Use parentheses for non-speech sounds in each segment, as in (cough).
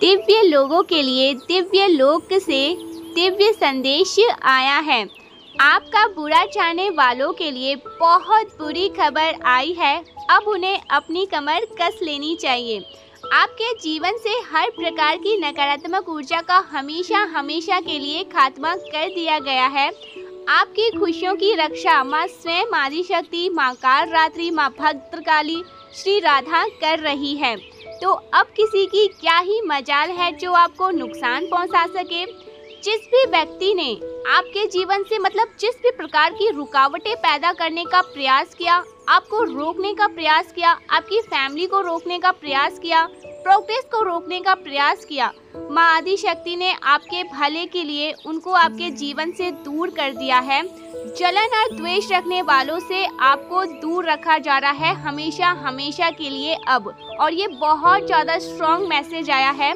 दिव्य लोगों के लिए दिव्य लोक से दिव्य संदेश आया है। आपका बुरा चाहने वालों के लिए बहुत बुरी खबर आई है। अब उन्हें अपनी कमर कस लेनी चाहिए। आपके जीवन से हर प्रकार की नकारात्मक ऊर्जा का हमेशा हमेशा के लिए खात्मा कर दिया गया है। आपकी खुशियों की रक्षा, माँ स्वयं आदि शक्ति माँ काल रात्रि माँ भद्रकाली श्री राधा कर रही है। तो अब किसी की क्या ही मजाल है जो आपको नुकसान पहुँचा सके? जिस भी व्यक्ति ने आपके जीवन से मतलब जिस भी प्रकार की रुकावटें पैदा करने का प्रयास किया आपको रोकने का प्रयास किया, आपकी फैमिली को रोकने का प्रयास किया, प्रोग्रेस को रोकने का प्रयास किया। माँ आदि शक्ति ने आपके भले के लिए उनको आपके जीवन से दूर कर दिया है। जलन और द्वेष रखने वालों से आपको दूर रखा जा रहा है हमेशा हमेशा के लिए अब। और ये बहुत ज़्यादा स्ट्रॉन्ग मैसेज आया है।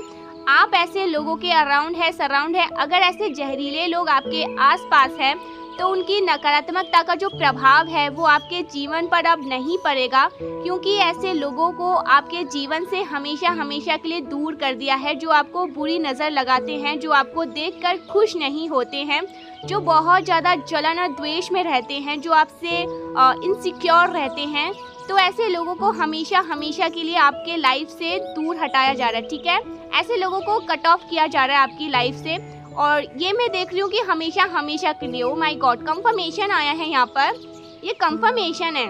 आप ऐसे लोगों के अराउंड है सराउंड है। अगर ऐसे जहरीले लोग आपके आसपास हैं तो उनकी नकारात्मकता का जो प्रभाव है, वो आपके जीवन पर अब नहीं पड़ेगा, क्योंकि ऐसे लोगों को आपके जीवन से हमेशा हमेशा के लिए दूर कर दिया है, जो आपको बुरी नज़र लगाते हैं, जो आपको देखकर खुश नहीं होते हैं, जो बहुत ज़्यादा जलन और द्वेष में रहते हैं, जो आपसे इनसिक्योर रहते हैं तो ऐसे लोगों को हमेशा हमेशा के लिए आपके लाइफ से दूर हटाया जा रहा है, ठीक है? ऐसे लोगों को कट ऑफ़ किया जा रहा है आपकी लाइफ से। और ये मैं देख रही हूँ कि हमेशा हमेशा के लिए ओ माई गॉड कंफर्मेशन आया है यहाँ पर। ये कंफर्मेशन है।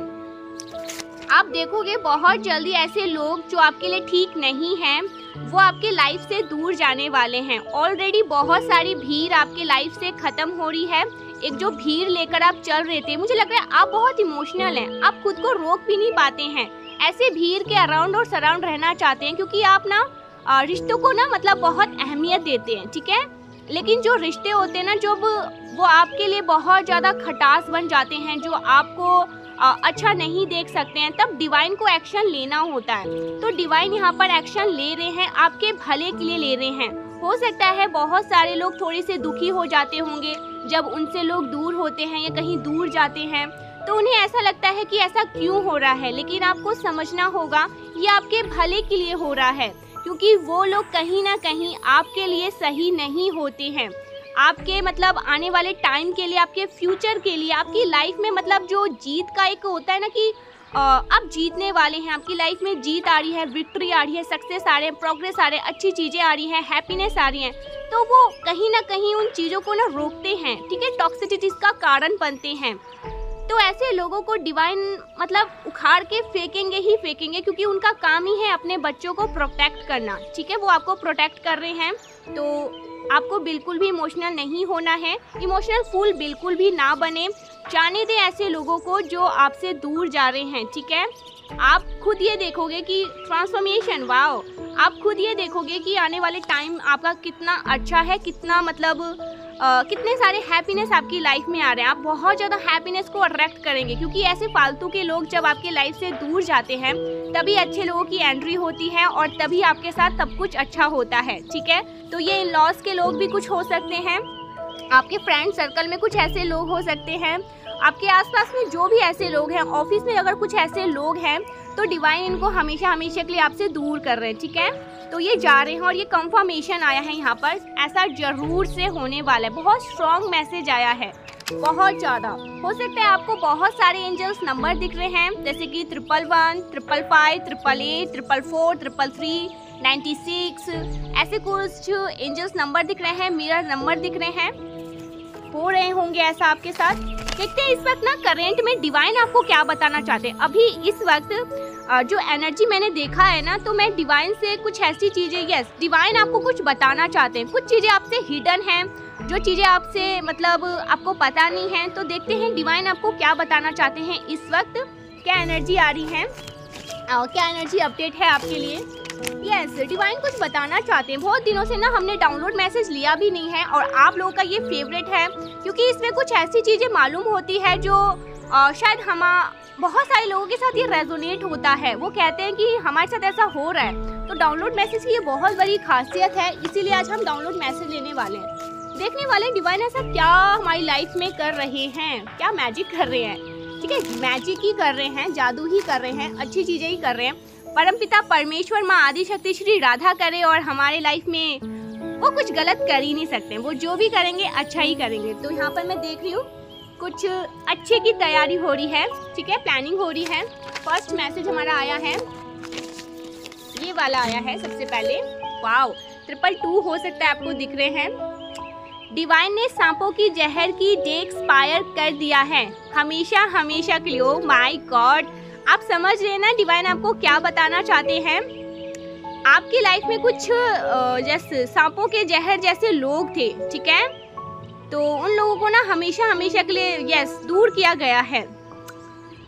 आप देखोगे, बहुत जल्दी ऐसे लोग जो आपके लिए ठीक नहीं हैं, वो आपके लाइफ से दूर जाने वाले हैं। ऑलरेडी बहुत सारी भीड़ आपके लाइफ से ख़त्म हो रही है। एक जो भीड़ लेकर आप चल रहे थे, मुझे लग रहा है आप बहुत इमोशनल हैं। आप खुद को रोक भी नहीं पाते हैं। ऐसे भीड़ के अराउंड और सराउंड रहना चाहते हैं, क्योंकि आप ना रिश्तों को ना मतलब बहुत अहमियत देते हैं, ठीक है? लेकिन जो रिश्ते होते हैं ना, जब वो आपके लिए बहुत ज़्यादा खटास बन जाते हैं, जो आपको अच्छा नहीं देख सकते हैं, तब डिवाइन को एक्शन लेना होता है। तो डिवाइन यहाँ पर एक्शन ले रहे हैं, आपके भले के लिए ले रहे हैं। हो सकता है बहुत सारे लोग थोड़े से दुखी हो जाते होंगे, जब उनसे लोग दूर होते हैं या कहीं दूर जाते हैं। तो उन्हें ऐसा लगता है कि ऐसा क्यों हो रहा है? लेकिन आपको समझना होगा, ये आपके भले के लिए हो रहा है। क्योंकि वो लोग कहीं ना कहीं आपके लिए सही नहीं होते हैं। आपके मतलब आने वाले टाइम के लिए, आपके फ्यूचर के लिए, आपकी लाइफ में मतलब जो जीत का एक होता है ना कि आप जीतने वाले हैं, आपकी लाइफ में जीत आ रही है विक्ट्री आ रही है सक्सेस आ रहे हैं प्रोग्रेस आ रहे हैं, अच्छी चीज़ें आ रही हैं हैप्पीनेस आ रही हैं तो वो कहीं ना कहीं उन चीज़ों को ना रोकते हैं, ठीक है? टॉक्सिटिटीज का कारण बनते हैं। तो ऐसे लोगों को डिवाइन मतलब उखाड़ के फेंकेंगे ही फेंकेंगे, क्योंकि उनका काम ही है अपने बच्चों को प्रोटेक्ट करना। ठीक है? वो आपको प्रोटेक्ट कर रहे हैं तो आपको बिल्कुल भी इमोशनल नहीं होना है। इमोशनल फूल बिल्कुल भी ना बने। जाने दें ऐसे लोगों को जो आपसे दूर जा रहे हैं, ठीक है? आप खुद ये देखोगे कि ट्रांसफॉर्मेशन वाओ आप खुद ये देखोगे कि आने वाले टाइम आपका कितना अच्छा है, कितना मतलब आ, कितने सारे हैप्पीनेस आपकी लाइफ में आ रहे हैं। आप बहुत ज़्यादा हैप्पीनेस को अट्रैक्ट करेंगे क्योंकि ऐसे फालतू के लोग जब आपके लाइफ से दूर जाते हैं तभी अच्छे लोगों की एंट्री होती है और तभी आपके साथ सब कुछ अच्छा होता है ठीक है? तो ये इन लॉस के लोग भी कुछ हो सकते हैं आपके फ्रेंड सर्कल में कुछ ऐसे लोग हो सकते हैं आपके आसपास में जो भी ऐसे लोग हैं ऑफ़िस में अगर कुछ ऐसे लोग हैं तो डिवाइन इनको हमेशा हमेशा के लिए आपसे दूर कर रहे हैं ठीक है? तो ये जा रहे हैं और ये कंफर्मेशन आया है यहाँ पर। ऐसा ज़रूर से होने वाला है। बहुत स्ट्रॉन्ग मैसेज आया है। बहुत ज़्यादा। हो सकता है आपको बहुत सारे एंजल्स नंबर दिख रहे हैं। जैसे कि triple one triple five triple eight triple four triple three ninety six ऐसे कुछ एंजल्स नंबर दिख रहे हैं। मिरर नंबर दिख रहे हैं। हो रहे होंगे ऐसा आपके साथ। देखते हैं इस वक्त ना करेंट में डिवाइन आपको क्या बताना चाहते हैं। अभी इस वक्त जो एनर्जी मैंने देखा है ना तो मैं डिवाइन से कुछ ऐसी चीज़ें यस डिवाइन आपको कुछ बताना चाहते हैं। कुछ चीज़ें आपसे हिडन हैं, जो चीज़ें आपसे मतलब आपको पता नहीं है तो देखते हैं डिवाइन आपको क्या बताना चाहते हैं। इस वक्त क्या एनर्जी आ रही है? क्या एनर्जी अपडेट है आपके लिए? यस डिवाइन कुछ बताना चाहते हैं। बहुत दिनों से ना हमने डाउनलोड मैसेज लिया भी नहीं है, और आप लोगों का ये फेवरेट है, क्योंकि इसमें कुछ ऐसी चीज़ें मालूम होती है जो आ, शायद हम बहुत सारे लोगों के साथ ये रेजोनेट होता है। वो कहते हैं कि हमारे साथ ऐसा हो रहा है। तो डाउनलोड मैसेज की ये बहुत बड़ी खासियत है इसीलिए आज हम डाउनलोड मैसेज लेने वाले हैं। देखने वाले डिवाइन ऐसा क्या हमारी लाइफ में कर रहे हैं क्या मैजिक कर रहे हैं। ठीक है मैजिक ही कर रहे हैं जादू ही कर रहे हैं अच्छी चीज़ें ही कर रहे हैं। परमपिता परमेश्वर माँ आदि शक्ति श्री राधा करे और हमारे लाइफ में वो कुछ गलत कर ही नहीं सकते। वो जो भी करेंगे अच्छा ही करेंगे। तो यहाँ पर मैं देख रही हूँ कुछ अच्छे की तैयारी हो रही है, ठीक है? प्लानिंग हो रही है। फ़र्स्ट मैसेज हमारा आया है। ये वाला आया है सबसे पहले। वाओ ट्रिपल टू हो सकता है आपको दिख रहे हैं। डिवाइन ने सांपों की जहर की डे एक्सपायर कर दिया है। हमेशा हमेशा के लिए। माय गॉड आप समझ रहे ना डिवाइन आपको क्या बताना चाहते हैं? आपकी लाइफ में कुछ जैसे सांपों के जहर जैसे लोग थे, ठीक है? तो उन लोगों को ना हमेशा हमेशा के लिए यस दूर किया गया है।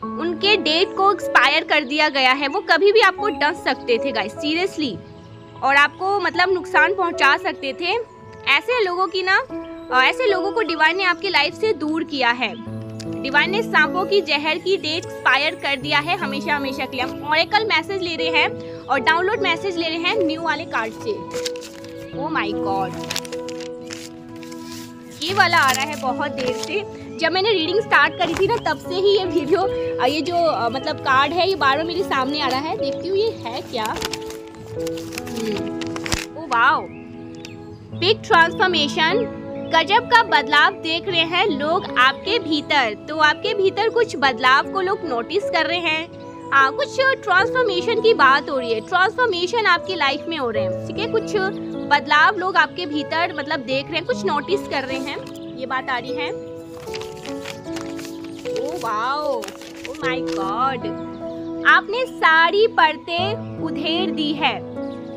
उनके डेट को एक्सपायर कर दिया गया है। वो कभी भी आपको डस सकते थे गाइस सीरियसली और आपको मतलब नुकसान पहुँचा सकते थे। ऐसे लोगों की ना, ऐसे लोगों को डिवाइन ने आपकी लाइफ से दूर किया है। डिवाइन ने सांपों की जहर की डेट एक्सपायर कर दिया है हमेशा हमेशा के लिए। हम ऑरेकल मैसेज ले रहे हैं और डाउनलोड मैसेज ले रहे हैं न्यू वाले कार्ड से। ओ माई गॉड ये वाला आ रहा है बहुत देर से। जब मैंने रीडिंग स्टार्ट करी थी ना तब से ही ये वीडियो ये जो मतलब कार्ड है ये बार बार मेरे सामने आ रहा है। देखती हूँ ये है क्या। ओ वाओ। बिग ट्रांसफॉर्मेशन गजब का बदलाव देख रहे हैं लोग आपके भीतर। तो आपके भीतर कुछ बदलाव को लोग नोटिस कर रहे हैं। आ, कुछ ट्रांसफॉर्मेशन की बात हो रही है। ट्रांसफॉर्मेशन आपकी लाइफ में हो रहे हैं ठीक है? कुछ बदलाव लोग आपके भीतर मतलब देख रहे हैं, कुछ नोटिस कर रहे हैं। ये बात आ रही है। Oh wow oh my god आपने सारी परतें उधेर दी है।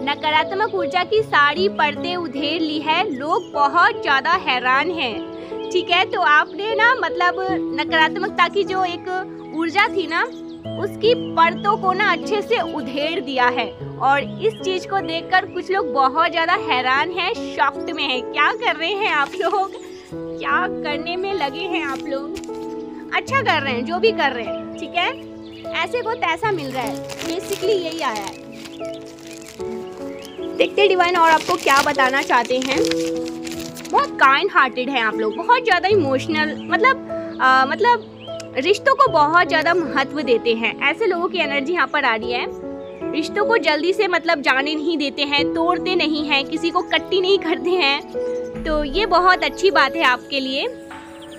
नकारात्मक ऊर्जा की सारी परतें उधेर ली है। लोग बहुत ज़्यादा हैरान हैं। ठीक है तो आपने ना मतलब नकारात्मकता की जो एक ऊर्जा थी ना उसकी परतों को ना अच्छे से उधेर दिया है। और इस चीज़ को देखकर कुछ लोग बहुत ज़्यादा हैरान हैं शॉक्ट में हैं। क्या कर रहे हैं आप लोग? क्या करने में लगे हैं आप लोग? अच्छा कर रहे हैं जो भी कर रहे हैं ठीक है? ऐसे को तैसा मिल रहा है। बेसिकली यही आया है। देखते डिवाइन और आपको क्या बताना चाहते हैं। बहुत काइंड हार्टेड है आप लोग बहुत ज़्यादा इमोशनल मतलब आ, मतलब रिश्तों को बहुत ज़्यादा महत्व देते हैं। ऐसे लोगों की एनर्जी यहाँ पर आ रही है। रिश्तों को जल्दी से मतलब जाने नहीं देते हैं, तोड़ते नहीं हैं, किसी को कट्टी नहीं करते हैं। तो ये बहुत अच्छी बात है आपके लिए।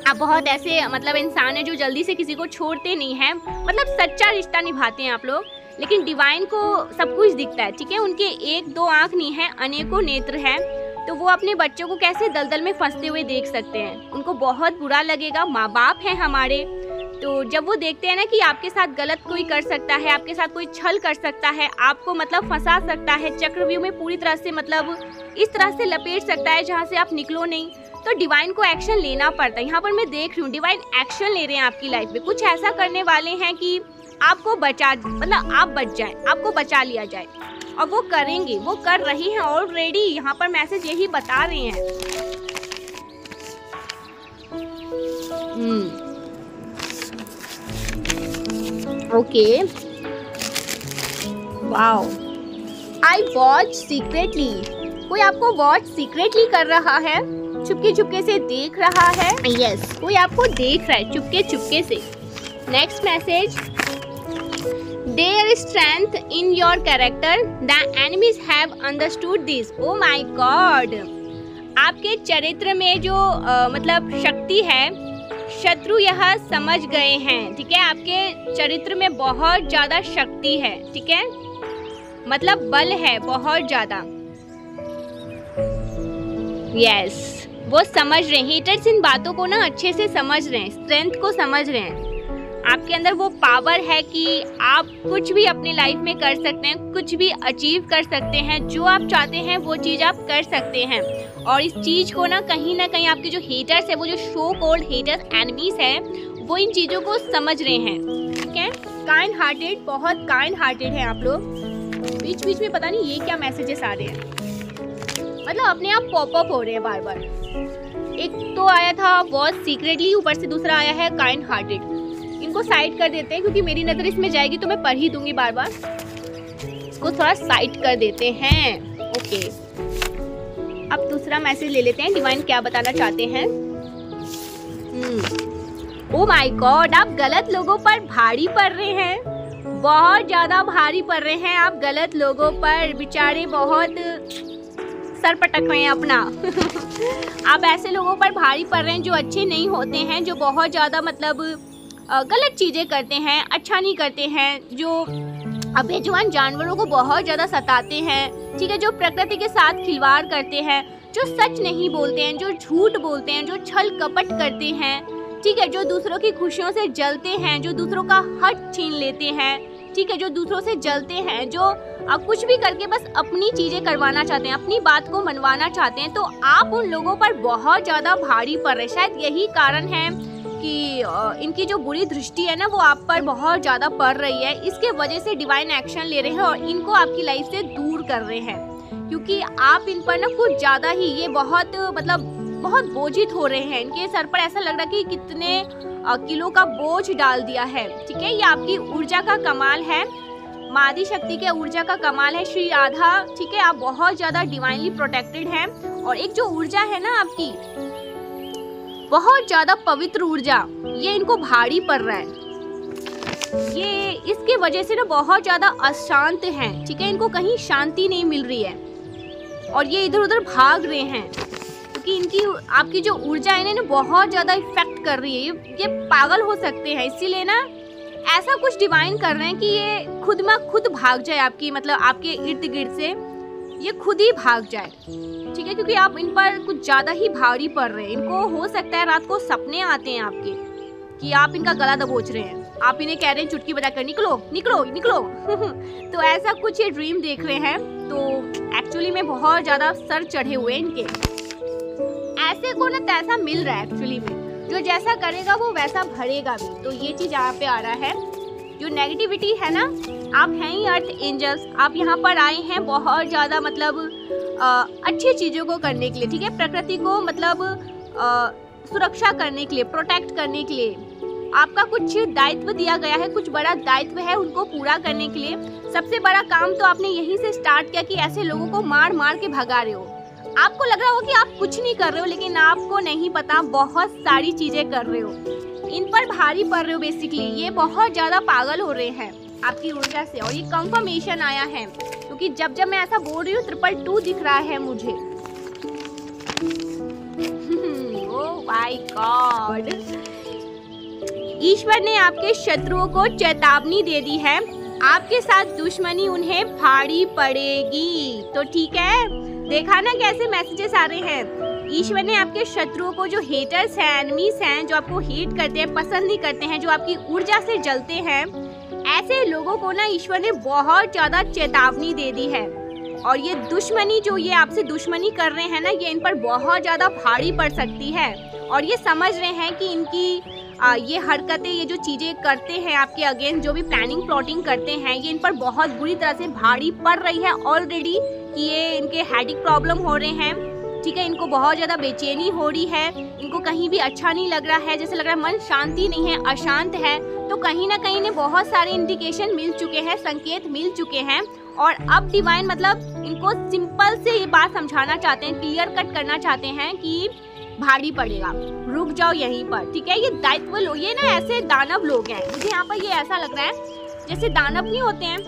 आप बहुत ऐसे मतलब इंसान है जो जल्दी से किसी को छोड़ते नहीं हैं। मतलब सच्चा रिश्ता निभाते हैं आप लोग। लेकिन डिवाइन को सब कुछ दिखता है, ठीक है? उनके एक दो आँख नहीं है, अनेकों नेत्र हैं। तो वो अपने बच्चों को कैसे दलदल में फंसते हुए देख सकते हैं? उनको बहुत बुरा लगेगा, माँ बाप हैं हमारे। तो जब वो देखते हैं ना कि आपके साथ गलत कोई कर सकता है, आपके साथ कोई छल कर सकता है, आपको मतलब फंसा सकता है, चक्रव्यूह में पूरी तरह से मतलब इस तरह से लपेट सकता है जहाँ से आप निकलो नहीं। तो डिवाइन को एक्शन लेना पड़ता है। यहाँ पर मैं देख रही हूँ डिवाइन एक्शन ले रहे हैं आपकी लाइफ में। कुछ ऐसा करने वाले हैं कि आपको बचा मतलब आप बच जाए, आपको बचा लिया जाए। और वो करेंगे, वो कर रही हैं ऑलरेडी यहाँ पर मैसेज यही बता रहे हैं। Okay wow I watch secretly कोई आपको वॉच सीक्रेटली कर रहा है? चुपके चुपके से देख रहा है? यस yes, कोई आपको देख रहा है चुपके चुपके से next message there strength in your character the enemies have understood this oh my god आपके चरित्र में जो आ, मतलब शक्ति है शत्रु यह समझ गए हैं, ठीक है? आपके चरित्र में बहुत ज़्यादा शक्ति है, ठीक है? मतलब बल है बहुत ज़्यादा। यस. वो समझ रहे हैं। हेटर्स इन बातों को ना अच्छे से समझ रहे हैं स्ट्रेंथ को समझ रहे हैं। आपके अंदर वो पावर है कि आप कुछ भी अपनी लाइफ में कर सकते हैं, कुछ भी अचीव कर सकते हैं, जो आप चाहते हैं, वो चीज़ आप कर सकते हैं। और इस चीज़ को ना कहीं ना कहीं आपके जो हेटर्स है, वो जो शो कोल्ड हेटर्स एनमीज है, वो इन चीज़ों को समझ रहे हैं। ठीक है? काइंड हार्टेड बहुत काइंड हार्टेड है आप लोग। बीच बीच में पता नहीं ये क्या मैसेजेस आ रहे हैं। मतलब अपने आप पॉपअप हो रहे हैं बार बार एक तो आया था वॉज़ सीक्रेटली ऊपर से दूसरा आया है काइंड हार्टेड इनको साइड कर देते हैं, क्योंकि मेरी नज़र इसमें जाएगी तो मैं पढ़ ही दूँगी बार बार इसको थोड़ा साइड कर देते हैं। ओके अब दूसरा मैसेज ले लेते हैं। डिवाइन क्या बताना चाहते हैं? ओ माय गॉड आप गलत लोगों पर भारी पड़ रहे हैं। बहुत ज़्यादा भारी पड़ रहे हैं आप गलत लोगों पर। बेचारे बहुत सर पटक रहे हैं अपना। (laughs) आप ऐसे लोगों पर भारी पड़ रहे हैं जो अच्छे नहीं होते हैं, जो बहुत ज़्यादा मतलब गलत चीज़ें करते हैं अच्छा नहीं करते हैं, जो बेजुबान जानवरों को बहुत ज़्यादा सताते हैं। ठीक है, जो प्रकृति के साथ खिलवाड़ करते हैं, जो सच नहीं बोलते हैं, जो झूठ बोलते हैं, जो छल कपट करते हैं, ठीक है, जो दूसरों की खुशियों से जलते हैं, जो दूसरों का हट छीन लेते हैं, ठीक है, जो दूसरों से जलते हैं, जो आप कुछ भी करके बस अपनी चीज़ें करवाना चाहते हैं, अपनी बात को मनवाना चाहते हैं तो आप उन लोगों पर बहुत ज़्यादा भारी पड़ रहे शायद यही कारण है कि इनकी जो बुरी दृष्टि है ना, वो आप पर बहुत ज़्यादा पड़ रही है। इसके वजह से डिवाइन एक्शन ले रहे हैं और इनको आपकी लाइफ से दूर कर रहे हैं। क्योंकि आप इन पर ना कुछ ज़्यादा ही ये बहुत मतलब बहुत बोझित हो रहे हैं। इनके सर पर ऐसा लग रहा है कि कितने किलो का बोझ डाल दिया है। ठीक है? ये आपकी ऊर्जा का कमाल है। मादी शक्ति के ऊर्जा का कमाल है श्री राधा। ठीक है? आप बहुत ज़्यादा डिवाइनली प्रोटेक्टेड हैं। और एक जो ऊर्जा है ना आपकी बहुत ज़्यादा पवित्र ऊर्जा। ये इनको भारी पड़ रहा है। ये इसके वजह से ना बहुत ज़्यादा अशांत हैं ठीक है? इनको कहीं शांति नहीं मिल रही है। और ये इधर उधर भाग रहे हैं क्योंकि इनकी आपकी जो ऊर्जा है ना बहुत ज़्यादा इफ़ेक्ट कर रही है। ये, ये पागल हो सकते हैं इसीलिए ना ऐसा कुछ डिवाइन कर रहे हैं कि ये खुद में खुद भाग जाए आपकी मतलब आपके इर्द गिर्द से। ये खुद ही भाग जाए। ठीक है, क्योंकि आप इन पर कुछ ज़्यादा ही भारी पड़ रहे हैं। इनको हो सकता है रात को सपने आते हैं आपके, कि आप इनका गला दबोच रहे हैं। आप इन्हें कह रहे हैं, चुटकी बजाकर निकलो निकलो निकलो। (laughs) तो ऐसा कुछ ये ड्रीम देख रहे हैं। तो एक्चुअली में बहुत ज़्यादा सर चढ़े हुए हैं इनके। ऐसे को ना तैसा मिल रहा है एक्चुअली में। जो जैसा करेगा वो वैसा भरेगा भी। तो ये चीज़ यहाँ पे आ रहा है। जो नेगेटिविटी है ना आप हैं ही अर्थ एंजल्स। आप यहाँ पर आए हैं बहुत ज़्यादा मतलब अच्छी चीज़ों को करने के लिए ठीक है? प्रकृति को मतलब आ, सुरक्षा करने के लिए प्रोटेक्ट करने के लिए। आपका कुछ दायित्व दिया गया है कुछ बड़ा दायित्व है उनको पूरा करने के लिए। सबसे बड़ा काम तो आपने यहीं से स्टार्ट किया कि ऐसे लोगों को मार मार के भगा रहे हो। आपको लग रहा हो कि आप कुछ नहीं कर रहे हो लेकिन आपको नहीं पता बहुत सारी चीज़ें कर रहे हो। इन पर भारी पड़ रहे हो बेसिकली ये बहुत ज़्यादा पागल हो रहे हैं। आपकी ऊर्जा से। और ये कंफर्मेशन आया है, क्योंकि जब जब मैं ऐसा बोल रही हूँ ट्रिपल टू दिख रहा है मुझे। (laughs) गॉड ईश्वर ने आपके शत्रुओं को चेतावनी दे दी है। आपके साथ दुश्मनी उन्हें भारी पड़ेगी। तो ठीक है, देखा ना कैसे मैसेजेस आ रहे हैं। ईश्वर ने आपके शत्रुओं को जो हेटर्स हैं एनिमीज हैं, जो आपको हेट करते हैं, पसंद नहीं करते हैं, जो आपकी ऊर्जा से जलते हैं ऐसे लोगों को ना ईश्वर ने बहुत ज़्यादा चेतावनी दे दी है। और ये दुश्मनी जो ये आपसे दुश्मनी कर रहे हैं ना ये इन पर बहुत ज़्यादा भारी पड़ सकती है। और ये समझ रहे हैं कि इनकी आ, ये हरकतें ये जो चीज़ें करते हैं आपके अगेंस्ट जो भी प्लानिंग प्लॉटिंग करते हैं ये इन पर बहुत बुरी तरह से भारी पड़ रही है। ऑलरेडी कि ये इनके हेडिक प्रॉब्लम हो रहे हैं। ठीक है, इनको बहुत ज़्यादा बेचैनी हो रही है, इनको कहीं भी अच्छा नहीं लग रहा है, जैसे लग रहा है मन शांति नहीं है, अशांत है तो कहीं ना कहीं ने बहुत सारे इंडिकेशन मिल चुके हैं, संकेत मिल चुके हैं, और अब डिवाइन मतलब इनको सिंपल से ये बात समझाना चाहते हैं क्लियर कट करना चाहते हैं कि भारी पड़ेगा, रुक जाओ यहीं पर, ठीक है, ये दायित्व लो, ये ना ऐसे दानव लोग हैं, मुझे यहाँ पर ये ऐसा लग रहा है, जैसे दानव नहीं होते हैं,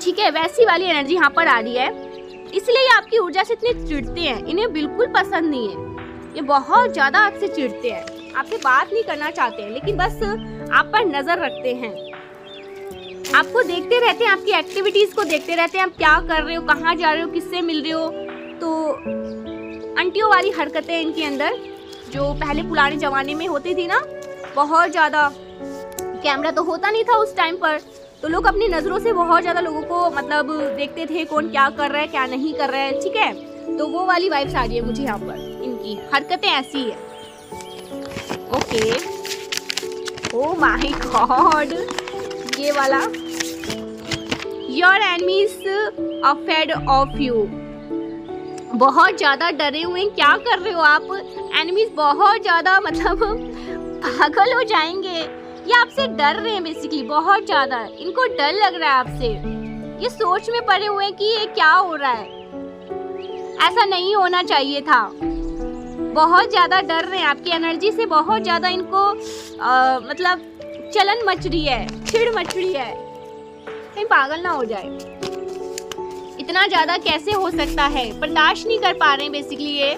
ठीक है, वैसी वाली एनर्जी यहाँ पर आ रही है इसलिए ये आपकी ऊर्जा से इतने चिड़ते हैं। इन्हें बिल्कुल पसंद नहीं है। ये बहुत ज़्यादा आपसे चिड़ते हैं। आपसे बात नहीं करना चाहते हैं, लेकिन बस आप पर नज़र रखते हैं। आपको देखते रहते हैं, आपकी एक्टिविटीज़ को देखते रहते हैं, आप क्या कर रहे हो, कहाँ जा रहे हो, किससे मिल रहे हो। तो अंटियों वाली हरकतें इनके अंदर, जो पहले पुराने जमाने में होती थी ना, बहुत ज़्यादा। कैमरा तो होता नहीं था उस टाइम पर। तो लोग अपनी नज़रों से बहुत ज़्यादा लोगों को मतलब देखते थे कौन क्या कर रहा है, क्या नहीं कर रहा है, ठीक है? तो वो वाली वाइब्स आ रही है मुझे यहाँ पर। इनकी हरकतें ऐसी है। ओके ओ माय गॉड ये वाला। Your enemies afraid of you बहुत ज़्यादा डरे हुए हैं। क्या कर रहे हो आप? एनिमीज बहुत ज़्यादा मतलब पागल हो जाएँगे। ये आपसे डर रहे हैं बेसिकली बहुत ज़्यादा। इनको डर लग रहा है आपसे। ये सोच में पड़े हुए हैं कि ये क्या हो रहा है। ऐसा नहीं होना चाहिए था। बहुत ज़्यादा डर रहे हैं आपकी एनर्जी से बहुत ज़्यादा इनको आ, मतलब चलन मच रही है छिड़ मच रही है। कहीं पागल ना हो जाए। इतना ज़्यादा कैसे हो सकता है? बर्दाश्त नहीं कर पा रहे हैं बेसिकली ये।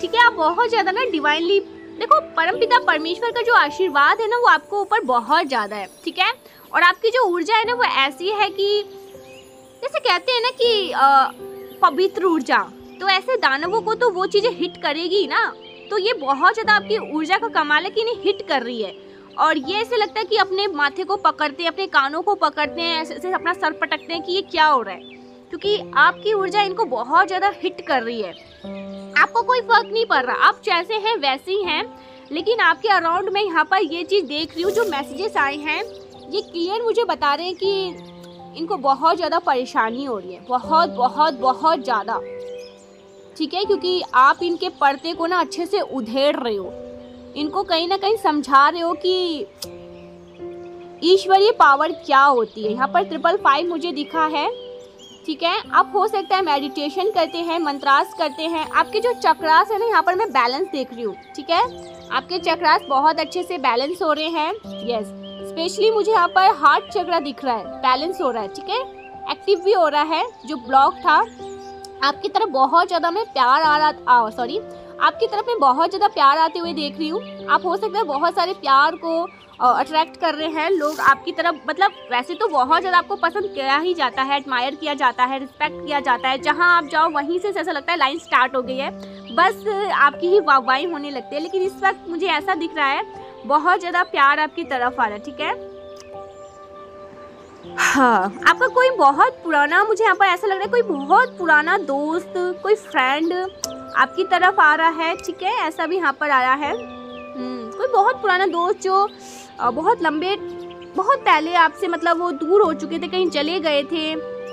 ठीक है आप बहुत ज़्यादा ना डिवाइनली देखो, परमपिता परमेश्वर का जो आशीर्वाद है ना, वो आपको ऊपर बहुत ज़्यादा है, ठीक है? और आपकी जो ऊर्जा है ना, वो ऐसी है कि, जैसे कहते हैं ना कि पवित्र ऊर्जा तो ऐसे दानवों को तो वो चीज़ें हिट करेगी ना तो ये बहुत ज़्यादा आपकी ऊर्जा का कमाल है कि इन्हें हिट कर रही है। और ये ऐसे लगता है कि अपने माथे को पकड़ते हैं, अपने कानों को पकड़ते हैं ऐसे अपना सर पटकते हैं कि ये क्या हो रहा है। क्योंकि आपकी ऊर्जा इनको बहुत ज़्यादा हिट कर रही है। आपको कोई फ़र्क नहीं पड़ रहा। आप जैसे हैं, वैसे ही हैं। लेकिन आपके अराउंड में यहाँ पर ये चीज़ देख रही हूँ, जो मैसेजेस आए हैं, ये क्लियर मुझे बता रहे हैं कि इनको बहुत ज़्यादा परेशानी हो रही है। बहुत बहुत बहुत ज़्यादा। ठीक है? क्योंकि आप इनके पर्दे को ना अच्छे से उधेड़ रहे हो। इनको कहीं ना कहीं समझा रहे हो कि ईश्वरीय पावर क्या होती है। यहाँ पर ट्रिपल फाइव मुझे दिखा है। ठीक है? आप हो सकता है मेडिटेशन करते हैं मंत्रास करते हैं। आपके जो चक्रास है ना, यहाँ पर मैं बैलेंस देख रही हूँ, ठीक है? आपके चक्रास बहुत अच्छे से बैलेंस हो रहे हैं। यस स्पेशली मुझे यहाँ पर हार्ट चक्रा दिख रहा है बैलेंस हो रहा है, ठीक है? एक्टिव भी हो रहा है, जो ब्लॉक था। आपकी तरफ़ बहुत ज़्यादा मैं प्यार आ रहा सॉरी आपकी तरफ़ मैं बहुत ज़्यादा प्यार आते हुए देख रही हूँ। आप हो सकता है बहुत सारे प्यार को अट्रैक्ट कर रहे हैं लोग आपकी तरफ़। मतलब वैसे तो बहुत ज़्यादा आपको पसंद किया ही जाता है एडमायर किया जाता है रिस्पेक्ट किया जाता है। जहाँ आप जाओ वहीं से ऐसा लगता है लाइन स्टार्ट हो गई है। बस आपकी ही वाहवाही होने लगती है। लेकिन इस वक्त मुझे ऐसा दिख रहा है बहुत ज़्यादा प्यार आपकी तरफ़ आ रहा है ठीक है? हाँ आपका कोई बहुत पुराना मुझे यहाँ पर ऐसा लग रहा है कोई बहुत पुराना दोस्त कोई फ्रेंड आपकी तरफ़ आ रहा है ठीक है? ऐसा भी यहाँ पर आया है। हम्म, कोई बहुत पुराना दोस्त जो बहुत लंबे, बहुत पहले आपसे मतलब वो दूर हो चुके थे, कहीं चले गए थे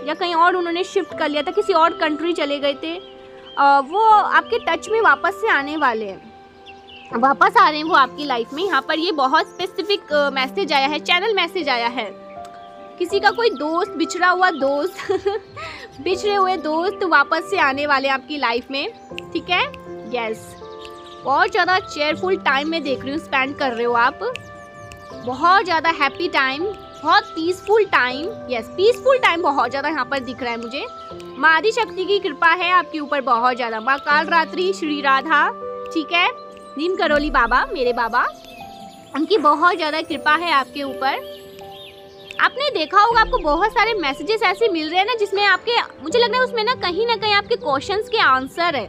या कहीं और उन्होंने शिफ्ट कर लिया था, किसी और कंट्री चले गए थे वो आपके टच में वापस से आने वाले हैं। वापस आ रहे हैं वो आपकी लाइफ में। यहाँ पर ये बहुत स्पेसिफिक मैसेज आया है चैनल मैसेज आया है। किसी का कोई दोस्त, बिछड़ा हुआ दोस्त, (laughs) बिछड़े हुए दोस्त वापस से आने वाले हैं आपकी लाइफ में। ठीक है? यस बहुत ज़्यादा चेयरफुल टाइम में देख रही हूँ स्पेंड कर रहे हो आप। बहुत ज़्यादा हैप्पी टाइम बहुत peaceful time yes peaceful time बहुत ज़्यादा यहाँ पर दिख रहा है मुझे। माँ आदि शक्ति की कृपा है आपके ऊपर बहुत ज़्यादा। माँ काल रात्रि श्री राधा, ठीक है? नीम करोली बाबा, मेरे बाबा, उनकी बहुत ज़्यादा कृपा है आपके ऊपर। आपने देखा होगा, आपको बहुत सारे मैसेजेस ऐसे मिल रहे हैं ना, जिसमें आपके, मुझे लग रहा है उसमें ना कहीं ना कहीं आपके क्वेश्चंस के आंसर है।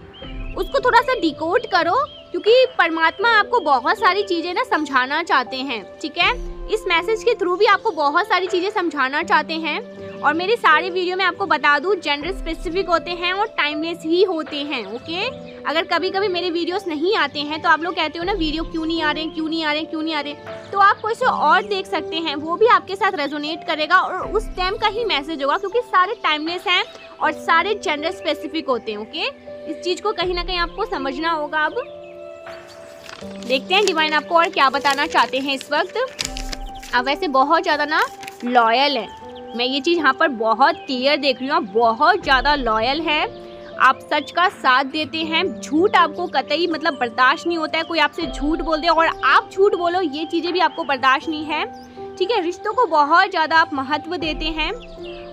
उसको थोड़ा सा डिकोड करो। क्योंकि परमात्मा आपको बहुत सारी चीज़ें ना समझाना चाहते हैं, ठीक है? इस मैसेज के थ्रू भी आपको बहुत सारी चीज़ें समझाना चाहते हैं। और मेरे सारे वीडियो में आपको बता दूँ जेंडर स्पेसिफिक होते हैं और टाइमलेस ही होते हैं ओके अगर कभी कभी मेरे वीडियोस नहीं आते हैं तो आप लोग कहते हो ना, वीडियो क्यों नहीं आ रहे क्यों नहीं आ रहे क्यों नहीं आ रहे तो आप कोई से और देख सकते हैं, वो भी आपके साथ रेजोनेट करेगा और उस टाइम का ही मैसेज होगा, क्योंकि सारे टाइमलेस हैं और सारे जेंडर स्पेसिफिक होते हैं ओके इस चीज़ को कहीं ना कहीं आपको समझना होगा अब। देखते हैं डिवाइन आपको और क्या बताना चाहते हैं इस वक्त। आप वैसे बहुत ज़्यादा ना लॉयल है। मैं ये चीज़ यहाँ पर बहुत क्लियर देख रही हूँ बहुत ज़्यादा लॉयल है। आप सच का साथ देते हैं, झूठ आपको कतई मतलब बर्दाश्त नहीं होता है, कोई आपसे झूठ बोल दे और आप झूठ बोलो, ये चीज़ें भी आपको बर्दाश्त नहीं है। ठीक है, रिश्तों को बहुत ज़्यादा आप महत्व देते हैं।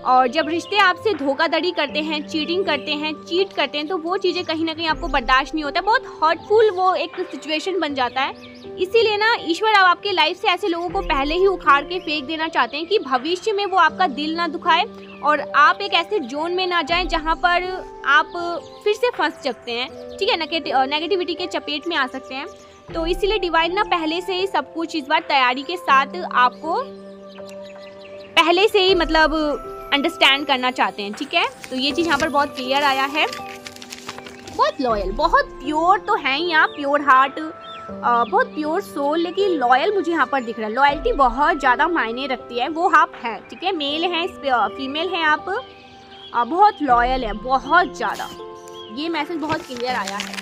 और जब रिश्ते आपसे धोखाधड़ी करते हैं चीटिंग करते हैं चीट करते हैं तो वो चीज़ें कहीं ना कहीं आपको बर्दाश्त नहीं होता। बहुत हर्टफुल वो एक सिचुएशन बन जाता है। इसीलिए ना, ईश्वर अब आपके लाइफ से ऐसे लोगों को पहले ही उखाड़ के फेंक देना चाहते हैं कि भविष्य में वो आपका दिल ना दुखाए और आप एक ऐसे जोन में ना जाएँ जहाँ पर आप फिर से फंस सकते हैं। ठीक है नेगेटिविटी के चपेट में आ सकते हैं। तो इसीलिए डिवाइन ना पहले से ही सब कुछ इस बार तैयारी के साथ आपको पहले से ही मतलब अंडरस्टैंड करना चाहते हैं, ठीक है? तो ये चीज़ यहाँ पर बहुत क्लियर आया है। बहुत लॉयल बहुत प्योर तो है ही प्योर हार्ट बहुत प्योर सोल लेकिन लॉयल मुझे यहाँ पर दिख रहा है। लॉयल्टी बहुत ज़्यादा मायने रखती है, वो आप हैं, ठीक है? मेल हैं फीमेल हैं आप बहुत लॉयल है, बहुत ज़्यादा। ये मैसेज बहुत क्लियर आया है।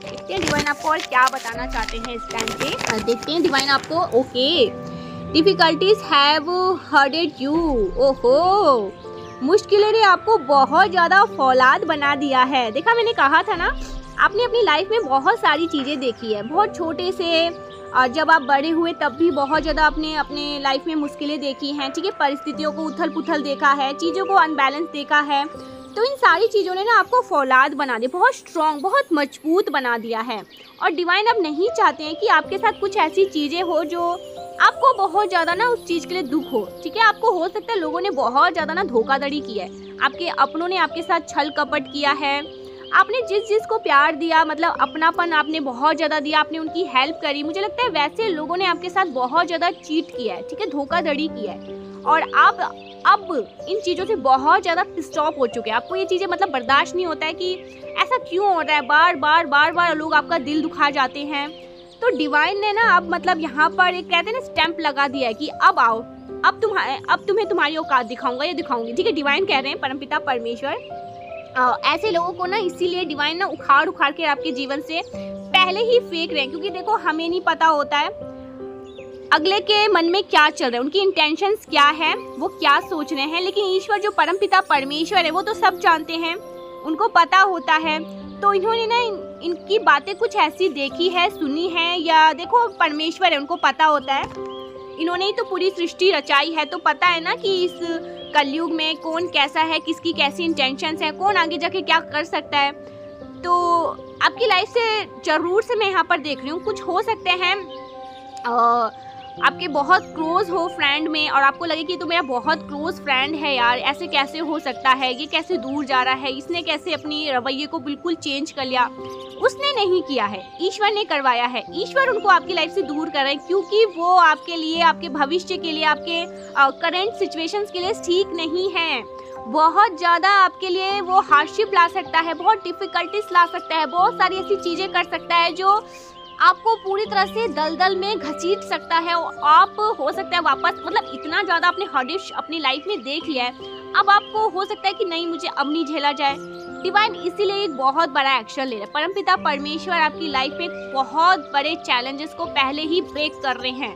देखते हैं डिवाइन आपको और क्या बताना चाहते हैं इस टाइम पे। देखते हैं डिवाइन आपको okay difficulties have herded you ओहो, मुश्किलें ने आपको बहुत ज़्यादा फौलाद बना दिया है। देखा मैंने कहा था ना, आपने अपनी लाइफ में बहुत सारी चीज़ें देखी है, बहुत छोटे से और जब आप बड़े हुए तब भी बहुत ज़्यादा आपने अपने लाइफ में मुश्किलें देखी हैं, ठीक है, परिस्थितियों को उथल पुथल देखा है, चीज़ों को अनबैलेंस देखा है तो इन सारी चीज़ों ने ना आपको फौलाद बना दिया, बहुत स्ट्रॉन्ग बहुत मज़बूत बना दिया है। और डिवाइन अब नहीं चाहते हैं कि आपके साथ कुछ ऐसी चीज़ें हो जो आपको बहुत ज़्यादा ना उस चीज़ के लिए दुख हो, ठीक है? आपको हो सकता है लोगों ने बहुत ज़्यादा ना धोखाधड़ी की है। आपके अपनों ने आपके साथ छल कपट किया है। आपने जिस चीज़ को प्यार दिया मतलब अपनापन आपने बहुत ज़्यादा दिया, आपने उनकी हेल्प करी, मुझे लगता है वैसे लोगों ने आपके साथ बहुत ज़्यादा चीट किया है, ठीक है? धोखाधड़ी किया है। और आप अब इन चीज़ों से बहुत ज़्यादा स्टॉप हो चुके हैं। आपको ये चीज़ें मतलब बर्दाश्त नहीं होता है कि ऐसा क्यों हो रहा है? बार बार बार बार लोग आपका दिल दुखा जाते हैं। तो डिवाइन ने ना अब मतलब यहाँ पर एक कहते हैं ना स्टैंप लगा दिया है कि अब आओ। अब तुम्हारे अब तुम्हें तुम्हारी औकात दिखाऊँगा, या दिखाऊँगी। ठीक है डिवाइन कह रहे हैं परमपिता परमेश्वर। ऐसे लोगों को ना इसीलिए डिवाइन ना उखाड़ उखाड़ के आपके जीवन से पहले ही फेंक रहे हैं, क्योंकि देखो हमें नहीं पता होता है अगले के मन में क्या चल रहा है, उनकी इंटेंशंस क्या है, वो क्या सोच रहे हैं। लेकिन ईश्वर जो परम पिता परमेश्वर है, वो तो सब जानते हैं, उनको पता होता है। तो इन्होंने ना इन, इनकी बातें कुछ ऐसी देखी है सुनी है या देखो परमेश्वर है उनको पता होता है। इन्होंने ही तो पूरी सृष्टि रचाई है तो पता है ना कि इस कलयुग में कौन कैसा है किसकी कैसी इंटेंशन है कौन आगे जाके क्या कर सकता है। तो आपकी लाइफ से ज़रूर से मैं यहाँ पर देख रही हूँ कुछ हो सकते हैं। आपके बहुत क्लोज हो फ्रेंड में और आपको लगे कि तो मेरा बहुत क्लोज फ्रेंड है यार, ऐसे कैसे हो सकता है? ये कैसे दूर जा रहा है? इसने कैसे अपनी रवैये को बिल्कुल चेंज कर लिया? उसने नहीं किया है, ईश्वर ने करवाया है। ईश्वर उनको आपकी लाइफ से दूर कर रहे हैं क्योंकि वो आपके लिए, आपके भविष्य के लिए, आपके करंट सिचुएशंस के लिए ठीक नहीं है। बहुत ज़्यादा आपके लिए वो हार्डशिप ला सकता है, बहुत डिफ़िकल्टीज ला सकता है, बहुत सारी ऐसी चीज़ें कर सकता है जो आपको पूरी तरह से दलदल में घसीट सकता है आप हो सकता है वापस मतलब इतना ज़्यादा आपने हर्डिश अपनी लाइफ में देख लिया है। अब आपको हो सकता है कि नहीं, मुझे अब नहीं झेला जाए। डिवाइन इसीलिए एक बहुत बड़ा एक्शन ले रहे हैं। परमपिता परमेश्वर आपकी लाइफ में बहुत बड़े चैलेंजेस को पहले ही ब्रेक कर रहे हैं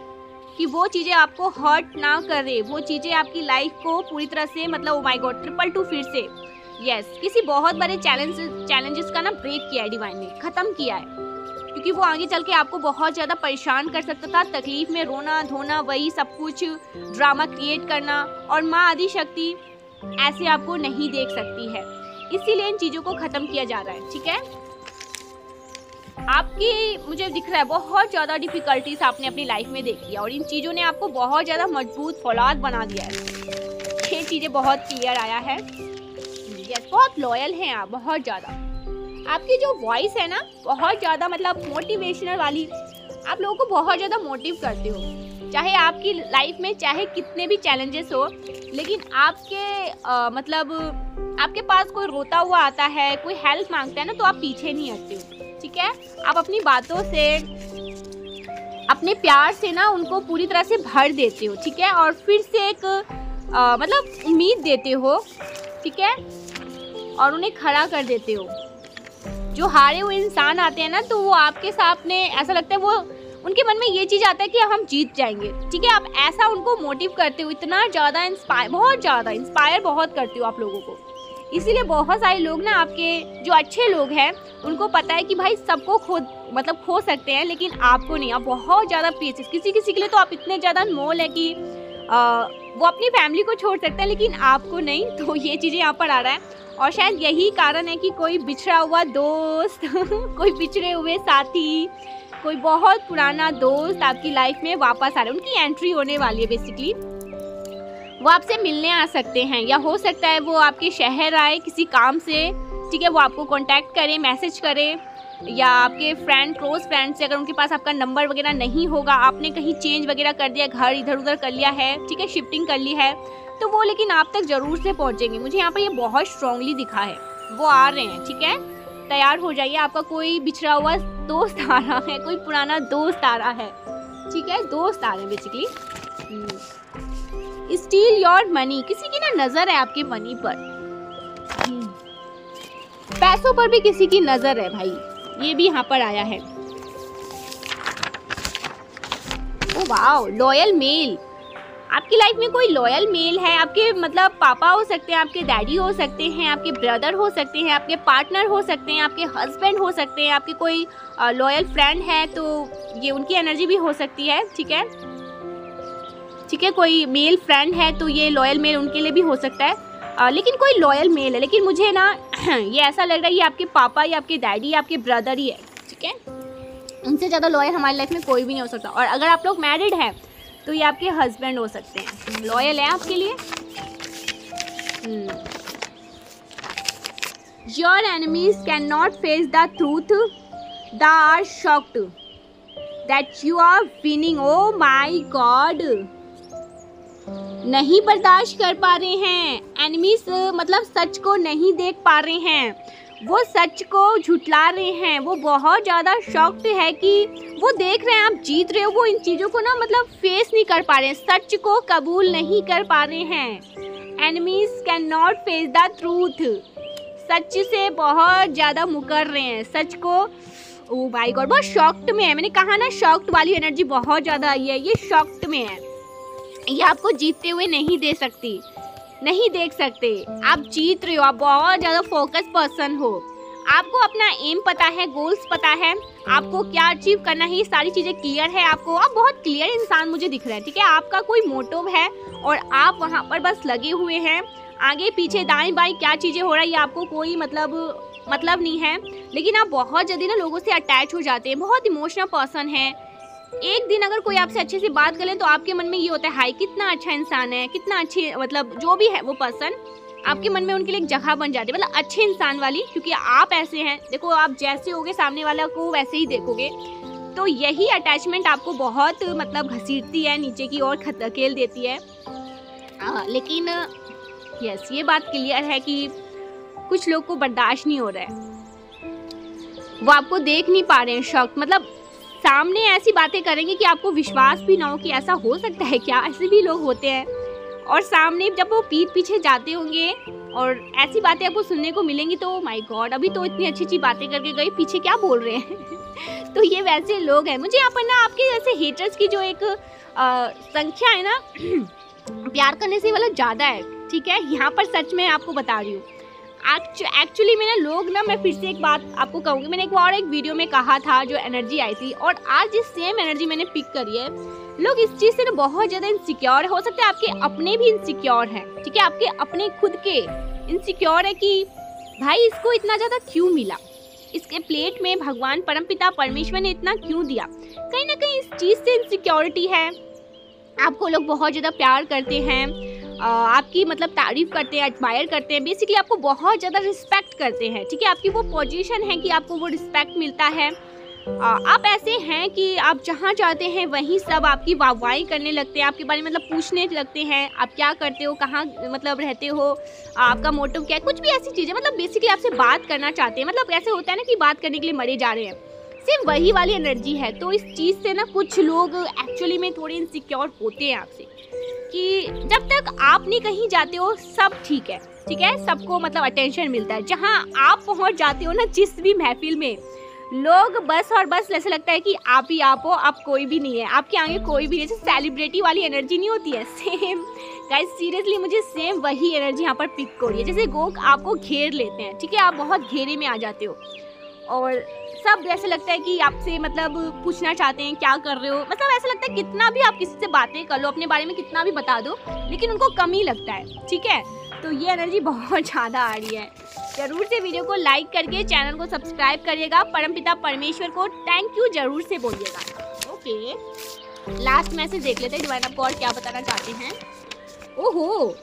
कि वो चीज़ें आपको हर्ट ना कर। वो चीज़ें आपकी लाइफ को पूरी तरह से मतलब oh my god triple two फिर से। यस किसी बहुत बड़े चैलेंज चैलेंजेस का ना ब्रेक किया है डिवाइन ने, ख़त्म किया है। क्योंकि वो आगे चल के आपको बहुत ज़्यादा परेशान कर सकता था, तकलीफ़ में रोना, धोना, वही सब कुछ ड्रामा क्रिएट करना और माँ आदिशक्ति ऐसे आपको नहीं देख सकती है। इसीलिए इन चीज़ों को ख़त्म किया जा रहा है, ठीक है? आपकी, मुझे दिख रहा है, बहुत ज़्यादा डिफ़िकल्टीज आपने अपनी लाइफ में देखी है और इन चीज़ों ने आपको बहुत ज़्यादा मज़बूत फौलाद बना दिया है। ये चीज़ें बहुत क्लियर आया है। बहुत लॉयल हैं आप, बहुत ज़्यादा। आपकी जो वॉइस है ना बहुत ज़्यादा मतलब मोटिवेशनल वाली। आप लोगों को बहुत ज़्यादा मोटिव करते हो। चाहे आपकी लाइफ में चाहे कितने भी चैलेंजेस हो लेकिन आपके आ, मतलब आपके पास कोई रोता हुआ आता है कोई हेल्प माँगता है ना तो आप पीछे नहीं हटते हो। ठीक है? आप अपनी बातों से अपने प्यार से ना उनको पूरी तरह से भर देते हो ठीक है? और फिर से एक आ, मतलब उम्मीद देते हो ठीक है? और उन्हें खड़ा कर देते हो। जो हारे हुए इंसान आते हैं ना तो वो आपके सामने ऐसा लगता है वो उनके मन में ये चीज़ आता है कि हम जीत जाएँगे। ठीक है आप ऐसा उनको मोटिव करते हो इतना ज़्यादा इंस्पायर बहुत ज़्यादा इंस्पायर बहुत करते हो आप लोगों को। इसीलिए बहुत सारे लोग ना आपके जो अच्छे लोग हैं उनको पता है कि भाई सबको खो मतलब खो सकते हैं लेकिन आपको नहीं। आप बहुत ज़्यादा पीसेस किसी किसी के लिए तो आप इतने ज़्यादा मोल है कि आ, वो अपनी फैमिली को छोड़ सकते हैं लेकिन आपको नहीं तो ये चीज़ें यहाँ पर आ रहा है। और शायद यही कारण है कि कोई बिछड़ा हुआ दोस्त, (laughs) कोई बिछड़े हुए साथी, कोई बहुत पुराना दोस्त आपकी लाइफ में वापस आ रहा है। उनकी एंट्री होने वाली है बेसिकली वो आपसे मिलने आ सकते हैं, या हो सकता है वो आपके शहर आए किसी काम से, ठीक है, वो आपको कांटेक्ट करें मैसेज करे। या आपके फ्रेंड क्लोज फ्रेंड से अगर उनके पास आपका नंबर वगैरह नहीं होगा, आपने कहीं चेंज वगैरह कर दिया, घर इधर उधर कर लिया है, ठीक है शिफ्टिंग कर ली है तो वो लेकिन आप तक ज़रूर से पहुँचेंगे। मुझे यहाँ पर ये बहुत स्ट्रांगली दिखा है। वो आ रहे हैं, ठीक है? तैयार हो जाइए, आपका कोई बिछड़ा हुआ दोस्त आ रहा है, कोई पुराना दोस्त आ रहा है, ठीक है? दोस्त आ रहे हैं बेसिकली स्टील योर मनी किसी की ना नज़र है आपके मनी पर। हम्म। पैसों पर भी किसी की नज़र है, भाई। ये भी यहाँ पर आया है। Oh wow, loyal male. आपकी लाइफ में कोई लॉयल मेल है? आपके मतलब पापा हो सकते हैं, आपके डैडी हो सकते हैं, आपके ब्रदर हो सकते हैं, आपके पार्टनर हो सकते हैं, आपके हस्बैंड हो सकते हैं, आपके कोई लॉयल फ्रेंड है तो ये उनकी एनर्जी भी हो सकती है, ठीक है? ठीक है, कोई मेल फ्रेंड है तो ये लॉयल मेल उनके लिए भी हो सकता है। आ, लेकिन कोई लॉयल मेल है लेकिन मुझे ना (clears throat) ये ऐसा लग रहा है ये आपके पापा या आपके डैडी या आपके ब्रदर ही है ठीक है? उनसे ज़्यादा लॉयल हमारी लाइफ में कोई भी नहीं हो सकता। और अगर आप लोग मैरिड हैं तो ये आपके हस्बैंड हो सकते हैं। लॉयल है आपके लिए? Your enemies can not face the truth they are shocked that you are winning oh my god नहीं बर्दाश्त कर पा रहे हैं। एनिमीज मतलब सच को नहीं देख पा रहे हैं। वो सच को झुटला रहे हैं। वो बहुत ज़्यादा शॉक्ड है कि वो देख रहे हैं, आप जीत रहे हो। वो इन चीज़ों को ना मतलब फेस नहीं कर पा रहे हैं। सच को कबूल नहीं कर पा रहे हैं। Enemies can not face the truth सच से बहुत ज़्यादा मुकर रहे हैं। सच को ओ भाई गॉड बहुत शॉक्ड में है। मैंने कहा ना शॉक्ड वाली एनर्जी बहुत ज़्यादा आई है। ये शॉक्ड में है। ये आपको जीतते हुए नहीं दे सकती। नहीं देख सकते। आप जीत रहे हो। आप बहुत ज़्यादा फोकस पर्सन हो। आपको अपना एम पता है गोल्स पता है। आपको क्या अचीव करना है, ये सारी चीज़ें क्लियर है आपको। आप बहुत क्लियर इंसान मुझे दिख रहा है, ठीक है? आपका कोई मोटिव है और आप वहाँ पर बस लगे हुए हैं। आगे, पीछे, दाएँ बाएँ क्या चीज़ें हो रही है आपको कोई मतलब मतलब नहीं है। लेकिन आप बहुत जल्दी ना लोगों से अटैच हो जाते हैं। बहुत इमोशनल पर्सन है। एक दिन अगर कोई आपसे अच्छे से बात करें तो आपके मन में ये होता है हाई कितना अच्छा इंसान है कितना अच्छी मतलब जो भी है वो पर्सन आपके मन में उनके लिए एक जगह बन जाती है। मतलब अच्छे इंसान वाली क्योंकि आप ऐसे हैं। देखो आप जैसे होगे सामने वाला को वैसे ही देखोगे। तो यही अटैचमेंट आपको बहुत मतलब घसीटती है नीचे की ओर धकेल देती है। आ, लेकिन यस ये बात क्लियर है कि कुछ लोग को बर्दाश्त नहीं हो रहा है। वो आपको देख नहीं पा रहे हैं शौक मतलब सामने ऐसी बातें करेंगे कि आपको विश्वास भी ना हो कि ऐसा हो सकता है क्या? ऐसे भी लोग होते हैं। और सामने जब वो पीठ पीछे जाते होंगे और ऐसी बातें आपको सुनने को मिलेंगी तो माय गॉड अभी तो इतनी अच्छी अच्छी बातें करके गई पीछे क्या बोल रहे हैं? (laughs) तो ये वैसे लोग हैं। मुझे पर ना आपके जैसे हेटर्स की जो एक आ, संख्या है ना (clears throat) प्यार करने से वाला ज़्यादा है ठीक है? यहाँ पर सच में आपको बता रही हूँ। एक्चुअली में लोग ना, मैं फिर से एक बात आपको कहूँगी। मैंने एक और एक वीडियो में कहा था, जो एनर्जी आई थी, और आज जिस सेम एनर्जी मैंने पिक करी है, लोग इस चीज़ से ना बहुत ज़्यादा इनसिक्योर हो। सकते हैं आपके अपने भी इनसिक्योर हैं, ठीक है? आपके अपने खुद के इनसिक्योर है कि, भाई, इसको इतना ज़्यादा क्यों मिला? इसके प्लेट में भगवान, परमपिता, परमेश्वर ने इतना क्यों दिया? कहीं ना कहीं इस चीज़ से इनसिक्योरिटी है। आपको लोग बहुत ज़्यादा प्यार करते हैं। आपकी मतलब तारीफ़ करते हैं एडमायर करते हैं बेसिकली आपको बहुत ज़्यादा रिस्पेक्ट करते हैं, ठीक है? आपकी वो पोजीशन है कि आपको वो रिस्पेक्ट मिलता है। आप ऐसे हैं कि आप जहाँ जाते हैं, वहीं सब आपकी वाहवाही करने लगते हैं, आपके बारे में मतलब पूछने लगते हैं, आप क्या करते हो, कहाँ मतलब रहते हो, आपका मोटिव क्या है? कुछ भी ऐसी चीज़ें मतलब बेसिकली आपसे बात करना चाहते हैं मतलब ऐसे होता है ना कि बात करने के लिए मरे जा रहे हैं। सेम वही वाली एनर्जी है तो इस चीज़ से ना कुछ लोग एक्चुअली में थोड़े इनसिक्योर होते हैं आपसे। कि जब तक आप नहीं कहीं जाते हो, सब ठीक है। ठीक है? सबको मतलब अटेंशन मिलता है। जहाँ आप पहुँच जाते हो ना, जिस भी महफिल में, लोग बस और बस ऐसा लगता है कि आप ही आप हो, आप कोई भी नहीं है। आपके आगे कोई भी नहीं जैसे सेलिब्रिटी वाली एनर्जी नहीं होती है। सेम गाइस सीरियसली मुझे सेम वही एनर्जी यहाँ पर पिक हो रही है। जैसे गोक आपको घेर लेते हैं। ठीक है? आप बहुत घेरे में आ जाते हो। और सब ऐसे लगता है कि आपसे मतलब पूछना चाहते हैं, क्या कर रहे हो? मतलब ऐसा लगता है कितना भी आप किसी से बातें कर लो, अपने बारे में कितना भी बता दो, लेकिन उनको कम ही लगता है, ठीक है? तो ये एनर्जी (laughs) बहुत ज़्यादा आ रही है। ज़रूर से वीडियो को लाइक करके, चैनल को सब्सक्राइब करिएगा, परमपिता परमेश्वर को थैंक यू ज़रूर से बोलिएगा। ओके लास्ट मैसेज देख लेते हैं डिवाइन आपको और क्या बताना चाहते हैं। ओहो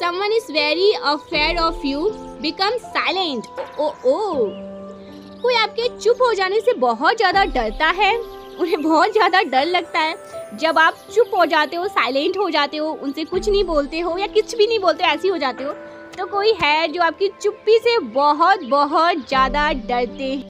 someone is very afraid of you become silent oh oh कोई आपके चुप हो जाने से बहुत ज़्यादा डरता है? उन्हें बहुत ज़्यादा डर लगता है। जब आप चुप हो जाते हो साइलेंट हो जाते हो, उनसे कुछ नहीं बोलते हो या कुछ भी नहीं बोलते ऐसी हो जाते हो तो कोई है जो आपकी चुप्पी से बहुत बहुत ज़्यादा डरते हैं।